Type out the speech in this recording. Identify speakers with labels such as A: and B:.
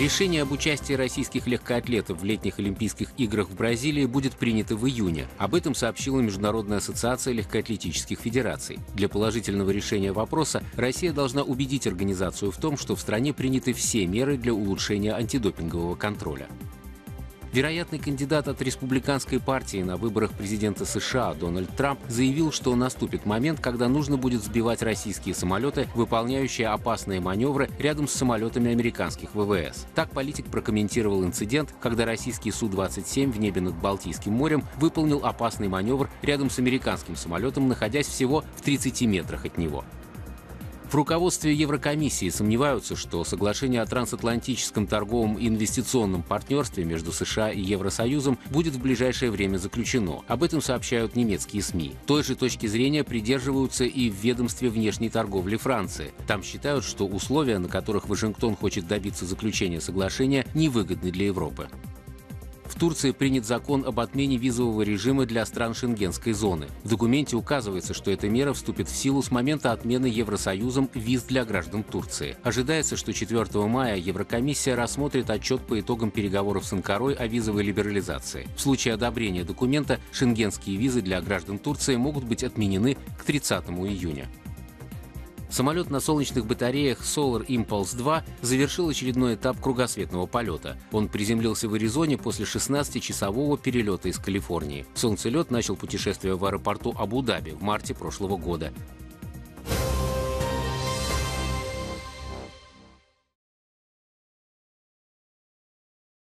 A: Решение об участии российских легкоатлетов в летних Олимпийских играх в Бразилии будет принято в июне. Об этом сообщила Международная ассоциация легкоатлетических федераций. Для положительного решения вопроса Россия должна убедить организацию в том, что в стране приняты все меры для улучшения антидопингового контроля. Вероятный кандидат от республиканской партии на выборах президента США Дональд Трамп заявил, что наступит момент, когда нужно будет сбивать российские самолеты, выполняющие опасные маневры рядом с самолетами американских ВВС. Так политик прокомментировал инцидент, когда российский Су-27 в небе над Балтийским морем выполнил опасный маневр рядом с американским самолетом, находясь всего в 30 метрах от него. В руководстве Еврокомиссии сомневаются, что соглашение о трансатлантическом торговом и инвестиционном партнерстве между США и Евросоюзом будет в ближайшее время заключено. Об этом сообщают немецкие СМИ. Той же точки зрения придерживаются и в ведомстве внешней торговли Франции. Там считают, что условия, на которых Вашингтон хочет добиться заключения соглашения, невыгодны для Европы. Турции принят закон об отмене визового режима для стран шенгенской зоны. В документе указывается, что эта мера вступит в силу с момента отмены Евросоюзом виз для граждан Турции. Ожидается, что 4 мая Еврокомиссия рассмотрит отчет по итогам переговоров с Анкарой о визовой либерализации. В случае одобрения документа шенгенские визы для граждан Турции могут быть отменены к 30 июня. Самолет на солнечных батареях Solar Impulse 2 завершил очередной этап кругосветного полета. Он приземлился в Аризоне после 16-часового перелета из Калифорнии. Солнцелет начал путешествие в аэропорту Абу-Даби в марте прошлого года.